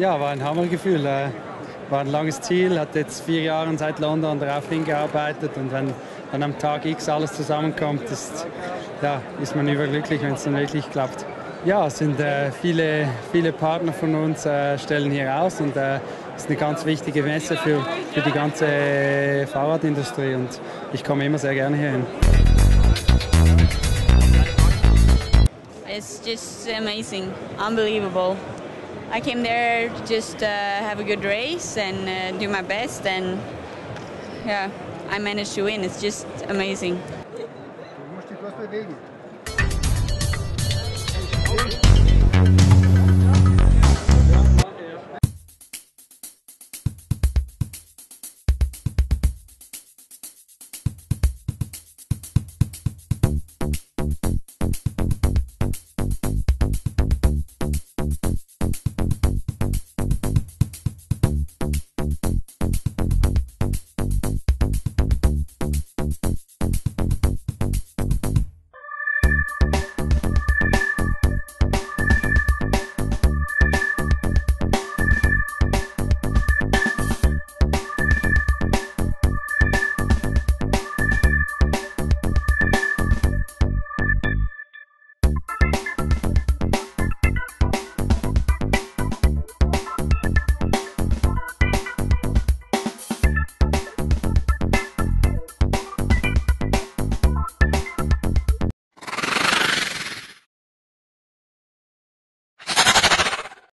Ja, war ein Hammergefühl. Äh, war ein langes Ziel, hat jetzt vier Jahre seit London darauf hingearbeitet und wenn dann am Tag X alles zusammenkommt, ist, ja, ist man überglücklich, wenn es dann wirklich klappt. Ja, es sind äh, viele, viele Partner von uns äh, stellen hier aus und äh, ist eine ganz wichtige Messe für, für die ganze Fahrradindustrie und ich komme immer sehr gerne hierhin. It's just amazing, unbelievable. I came there to just uh, have a good race and uh, do my best, and yeah, I managed to win. It's just amazing.